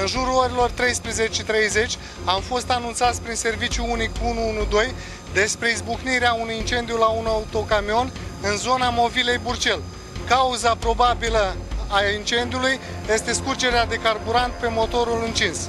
În jurul orilor 13.30 am fost anunțați prin serviciu unic 112 despre izbucnirea unui incendiu la un autocamion în zona movilei Burcel. Cauza probabilă a incendiului este scurgerea de carburant pe motorul încins.